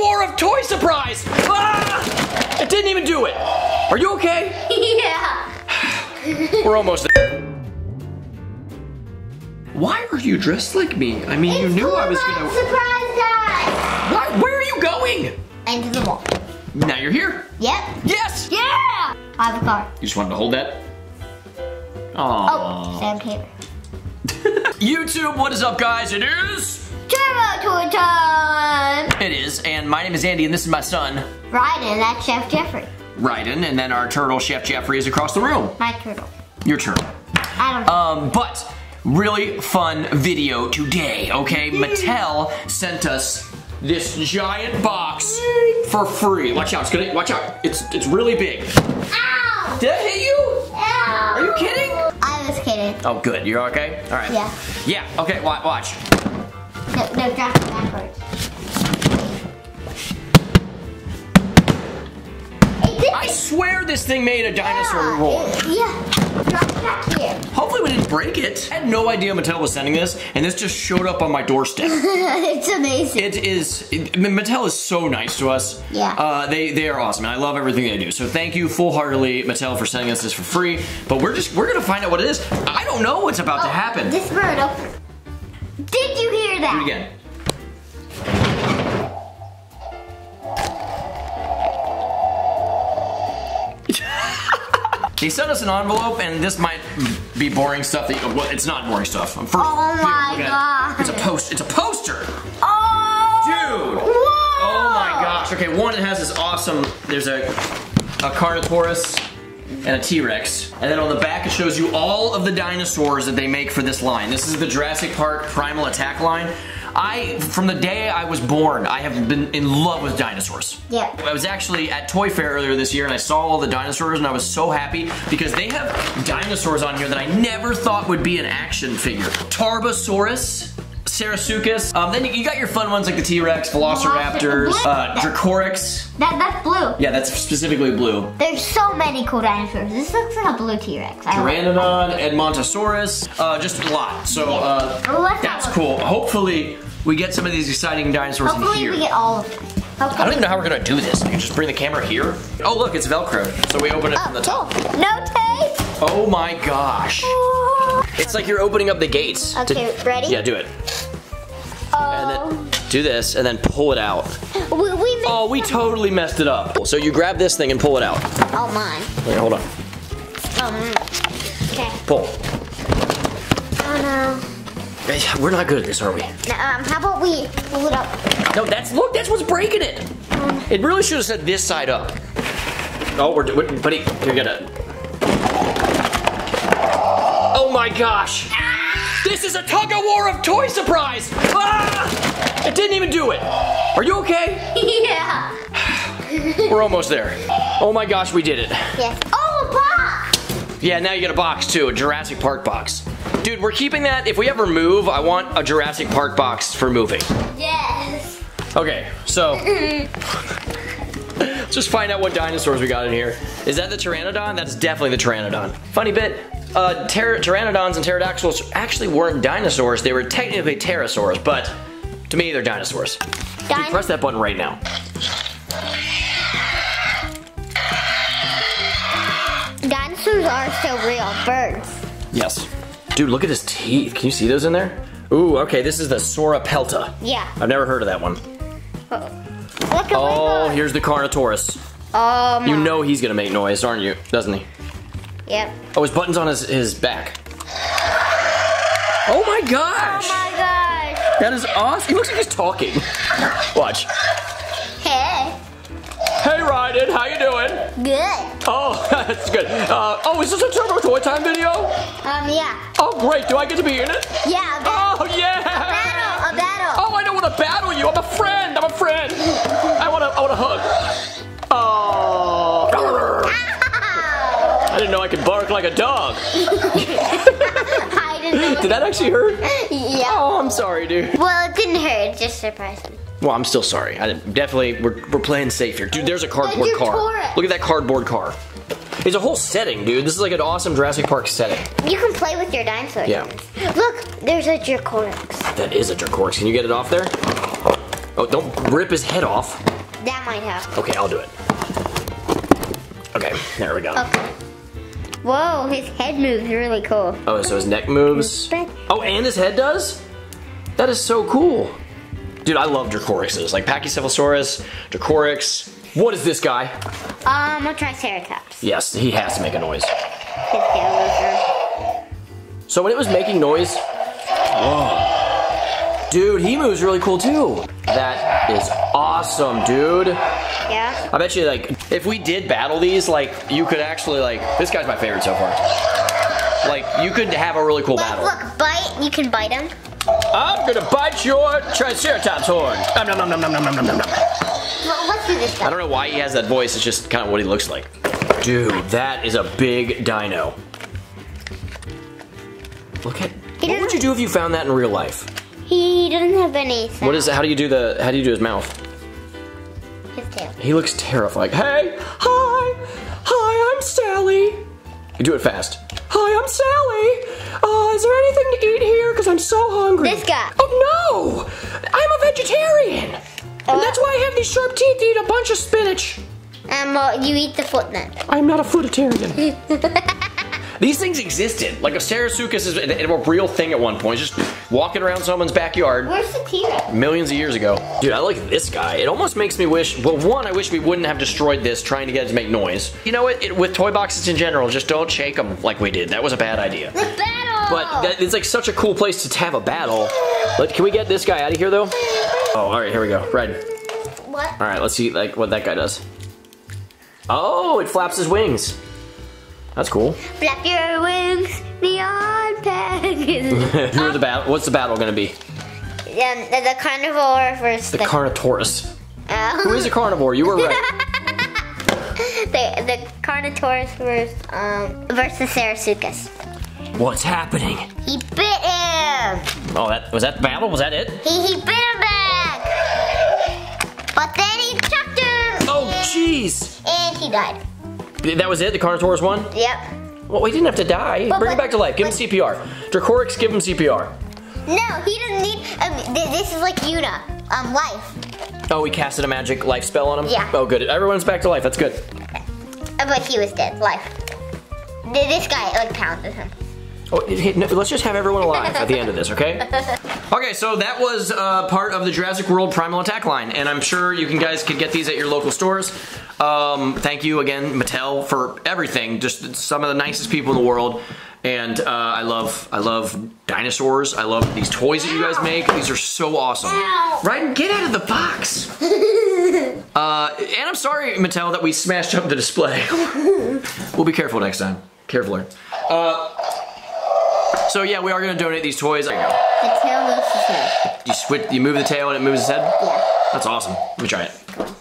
war of toy surprise! Ah! It didn't even do it. Are you okay? yeah. We're almost there. Why are you dressed like me? I mean, you knew I was gonna. Surprise us! Why, where are you going? Into the wall. Now you're here. Yep. Yes. Yeah! I have a car. You just wanted to hold that. Oh, Aww. Sam Taylor. YouTube, what is up, guys? It is. Turbo Toy time! It is, and my name is Andy, and this is my son, Ryden, that's Chef Jeffrey. Ryden, and then our turtle, Chef Jeffrey, is across the room. My turtle. Your turtle. I don't know. Um, but really fun video today, okay? Mattel sent us this giant box for free. Watch out, it's gonna, watch out. It's, it's really big. Ow! Did I hit you? Ow! Are you kidding? I was kidding. Oh, good. You're okay? All right. Yeah. Yeah, okay, watch. No, no, drop it backwards. It I swear this thing made a dinosaur roar. Yeah. Drop it back here. Hopefully we didn't break it. I had no idea Mattel was sending this, and this just showed up on my doorstep. it's amazing. It is, it, Mattel is so nice to us. Yeah. Uh, they, they are awesome, and I love everything they do. So thank you full-heartedly, Mattel, for sending us this for free. But we're just, we're gonna find out what it is. I don't know what's about to happen. Oh, This bird open. Did you hear that? Do it again. He sent us an envelope, and this might be boring stuff. That well, it's not boring stuff. First, Oh here, my it. God. It's a post. It's a poster, Oh! dude. Whoa! Oh my gosh. Okay, one it has this awesome. There's a a Carnotaurus and a T-Rex, and then on the back it shows you all of the dinosaurs that they make for this line. This is the Jurassic Park Primal Attack line. I, from the day I was born, I have been in love with dinosaurs. Yeah. I was actually at Toy Fair earlier this year and I saw all the dinosaurs and I was so happy because they have dinosaurs on here that I never thought would be an action figure. Tarbosaurus, Sarcosuchus, um, then you got your fun ones like the T-Rex, Velociraptors, uh, Dracorex. That, that's blue. Yeah, that's specifically blue. There's so many cool dinosaurs. This looks like a blue T-Rex. I like it. Pteranodon, Edmontosaurus, uh, just a lot. So uh, Well, that's cool. Hopefully we get some of these exciting dinosaurs in Hopefully here. we get all of them. I don't even know how we're gonna do this. You just bring the camera here. Oh look, it's Velcro. So we open it from the Oh, top. cool. No tape. Oh my gosh. It's like you're opening up the gates. to- Okay, ready? Yeah, do it. Then do this and then pull it out. we, we Oh, we totally messed it up. So you grab this thing and pull it out. Oh, mine. Wait, hold on. Mm. Okay. Pull. Oh, no. We're not good at this, are we? Um, how about we pull it up? No, that's look, that's what's breaking it. It really should have said this side up. Oh, we're doing, buddy, you're gonna. Oh my gosh! This is a tug of war of toy surprise! Ah! It didn't even do it. Are you okay? yeah. We're almost there. Oh my gosh, we did it. Yes. Oh, a box. Yeah, now you get a box too, a Jurassic Park box. Dude, we're keeping that. If we ever move, I want a Jurassic Park box for moving. Yes. Okay, so just find out what dinosaurs we got in here. Is that the Pteranodon? That's definitely the Pteranodon. Funny bit, uh, pter Pteranodons and pterodactyls actually weren't dinosaurs. They were technically pterosaurs, but to me, they're dinosaurs. Dude, press that button right now. Dinosaurs are still real birds. Yes. Dude, look at his teeth. Can you see those in there? Ooh, okay, this is the Sauropelta. Yeah. I've never heard of that one. Look at Oh, here's the Carnotaurus. Oh, You know he's gonna make noise, aren't you? Doesn't he? Yep. Oh, his button's on his, his back. Oh my gosh! Oh my gosh. That is awesome. He looks like he's talking. Watch. Hey. Hey, Ryden, how you doing? Good. Oh, that's good. Uh, oh, is this a Turbo Toy Time video? Um, yeah. Oh, great. Do I get to be in it? Yeah, battle. Oh, yeah! You. I'm a friend. I'm a friend. I want to. I want to hug. Oh. I didn't know I could bark like a dog. I didn't know. Did that actually hurt? Yeah. Oh, I'm sorry, dude. Well, it didn't hurt. It just surprised me. Well, I'm still sorry. I didn't- definitely we're, we're playing safe here, dude. There's a cardboard car. Look at that cardboard car. It's a whole setting, dude. This is like an awesome Jurassic Park setting. You can play with your dinosaurs. Yeah. Look, there's a Dracorex. That is a Dracorex. Can you get it off there? Oh, don't rip his head off. That might have. Okay, I'll do it. Okay, there we go. Okay. Whoa, his head moves really cool. Oh, so his neck moves. Oh, and his head does? That is so cool. Dude, I love Dracorexes. Like Pachycephalosaurus, Dracorex. What is this guy? Um, a Triceratops. Yes, he has to make a noise. His tail moves So when it was making noise, whoa. Dude, he moves really cool too. That is awesome, dude. Yeah. I bet you, like, if we did battle these, like, you could actually, like, this guy's my favorite so far. Like, you could have a really cool Look, battle. look, bite. You can bite him. I'm gonna bite your Triceratops horn. Nom, nom, nom, nom, nom, nom, nom, nom, nom. Well, let's do this I don't know why he has that voice, it's just kind of what he looks like. Dude, that is a big dino. Look at, He what would you do if you found that in real life? He doesn't have any. What is, how do you do the, how do you do his mouth? His tail. He looks terrified. Hey, hi, hi, I'm Sally. You do it fast. Hi, I'm Sally. Uh, is there anything to eat here? Because I'm so hungry. This guy. Oh no, I'm a vegetarian. And that's why I have these sharp teeth to eat a bunch of spinach. Um, well, you eat the foot then. I'm not a footitarian. These things existed. Like a Sarcosuchus is a, a real thing at one point. Just walking around someone's backyard Where's the T-Rex? millions of years ago. Dude, I like this guy. It almost makes me wish, well, one, I wish we wouldn't have destroyed this trying to get it to make noise. You know what? It, with toy boxes in general, just don't shake them like we did. That was a bad idea. Battle. But that, it's like such a cool place to have a battle. Let, can we get this guy out of here though? Oh, all right, here we go. Red. what? All right, let's see like what that guy does. Oh, it flaps his wings. That's cool. Flap your wings, neon peg. Who are the battle? What's the battle gonna be? um, the, the carnivore versus The the, Carnotaurus. uh, Who is a carnivore? You were right. the the Carnotaurus versus um versus Sarcosuchus. What's happening? He bit him. Oh, that was that the battle? Was that it? He he bit him back. But then he chucked him. Oh, jeez. And he died. That was it. The Carnotaurus won. Yep. Well, he didn't have to die. But- Bring him back to life. Give him but- CPR. Dracorex, give him CPR. No, he doesn't need. Um, th- this is like Yuna. Um, life. Oh, we casted a magic life spell on him. Yeah. Oh, good. Everyone's back to life. That's good. Uh, But he was dead. Life. Th- This guy like pounded him. Oh, hey, no, let's just have everyone alive at the end of this, okay? Okay, so that was uh, part of the Jurassic World Primal Attack line, and I'm sure you can guys could get these at your local stores. Um, thank you again, Mattel, for everything. Just some of the nicest people in the world. And uh, I love, I love dinosaurs. I love these toys that you guys make. These are so awesome. Ow. Ryden, get out of the box. uh, and I'm sorry, Mattel, that we smashed up the display. we'll be careful next time. Carefuler. Uh, so yeah, we are gonna donate these toys. There you go. The tail moves his head. You switch, you move the tail and it moves his head. Yeah. That's awesome. Let me try it.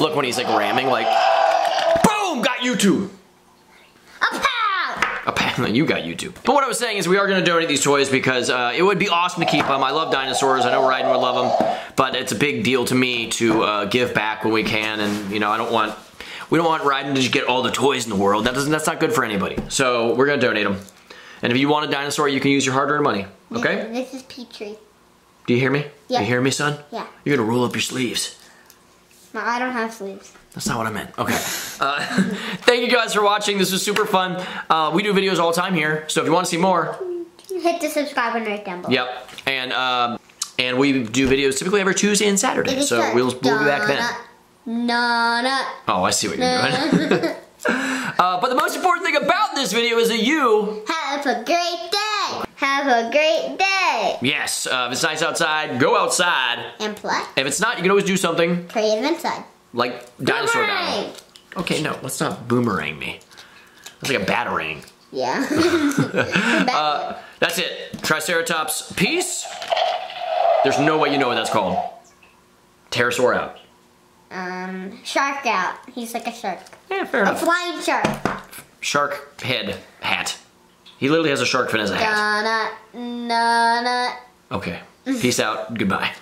Look when he's like ramming, like, boom, got YouTube. A pow! Apparently you got YouTube. But what I was saying is we are going to donate these toys because uh, it would be awesome to keep them. I love dinosaurs. I know Ryden would love them, but it's a big deal to me to uh, give back when we can. And you know, I don't want we don't want Ryden to just get all the toys in the world. That doesn't that's not good for anybody. So we're going to donate them. And if you want a dinosaur, you can use your hard-earned money. Okay? This is Petrie. Do you hear me? Yeah. You hear me, son? Yeah. You're gonna roll up your sleeves. No, I don't have sleeves. That's not what I meant. Okay. Uh, thank you guys for watching. This was super fun. Uh, we do videos all the time here, so if you want to see more, Hit the subscribe button right down below. yep. And um, and we do videos typically every Tuesday and Saturday, so we'll we'll be back then. No, no. Oh, I see what you're doing. uh, but the most important thing about this video is that you, Have a great day. Have a great day. yes, uh, if it's nice outside, go outside. And play. If it's not, you can always do something Creative inside. like dinosaur. Boomerang. Okay, no, let's not boomerang me. That's like a batarang. Yeah. Uh, that's it. Triceratops, peace. There's no way you know what that's called. Pterosaur out. um, shark out. He's like a shark. Yeah, fair A enough. flying shark. Shark head hat. He literally has a shark fin as a hat. Donut, donut. Okay. Peace out. Goodbye.